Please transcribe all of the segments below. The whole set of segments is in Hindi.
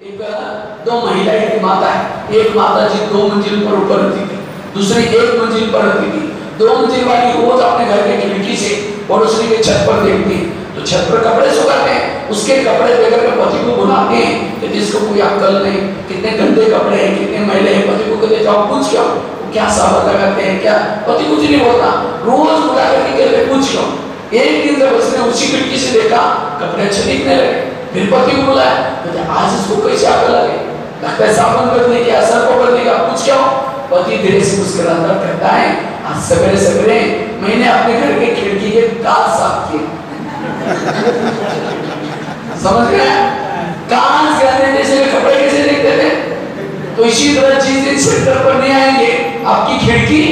एक दो महिला एक माता है। एक माता जी दो मंजिल पर ऊपर रहती थी, दूसरी एक मंजिल पर रहती थी। दो मंजिल वाली रोज अपने घर के खिड़की से पड़ोसी के छत पर देखती तो छत पर कपड़े सुखाते हैं, उसके कपड़े लेकर के पति को बुलाते हैं कि जिसको कोई अक्कल नहीं, कितने गंदे कपड़े हैं, कितने मैले हैं, पति को कहते जाओ, पूछ क्या क्या साबर लगाते हैं, क्या? पति कुछ नहीं बोलता। रोज बुला करके कहते पूछ लो। एक दिन जब उसने उसी खिड़की से देखा, कपड़े अच्छे दिखने लगे। फिर पति को बुलाया, कहते, आज इसको कैसे अकल लगे? लगता है साबुन बदलने की असर को बदलने का पूछ क्या पति धीरे से मुस्कुराता कहता है, आज सवेरे सवेरे मैंने अपने घर के खिड़की के कांच साफ़ किए। समझ गए? कांच गहने जैसे कपड़े कैसे देखते थे? तो इसी तरह चीज़ें सेंटर पर नहीं आएँगे, आपकी खिड़की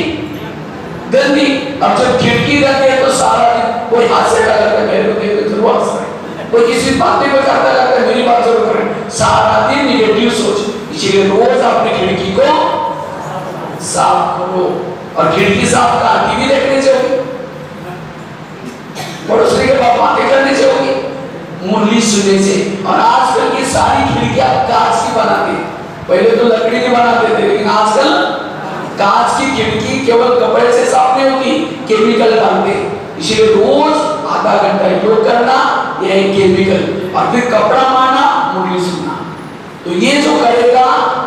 गंदी। अब जब खिड़की गंदी है तो सारा दिन कोई हाथ से का लगता मेरे को देखो ज़रूर कोई किसी बातें में करता लगता है मेरी बात ज़रूर करें। सारा दिन निगेटिव सोच। इसीलिए रोज अपने खिड़की को साफ़ करो और खिड़की साफ़ का टीवी देखने से होगी पड़ोसी के बाप बातें करने से होगी मुरली सुनने से। और आजकल की सारी खिड़कियाँ कांच की बनाते पहले तो लकड़ी की बनाते थे, लेकिन आजकल कांच की खिड़की केवल कपड़े से साफ़ नहीं होती, केमिकल डालते इसलिए रोज आधा घंटा योग करना यह है केमिकल और फिर कपड़ा माना, मुड़ी सुना। तो ये जो करेगा,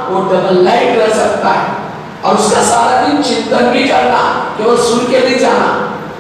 वो डबल लाइट रह सकता है। और उसका सारा दिन चिंतन भी करना, केवल सुन के नहीं जाना।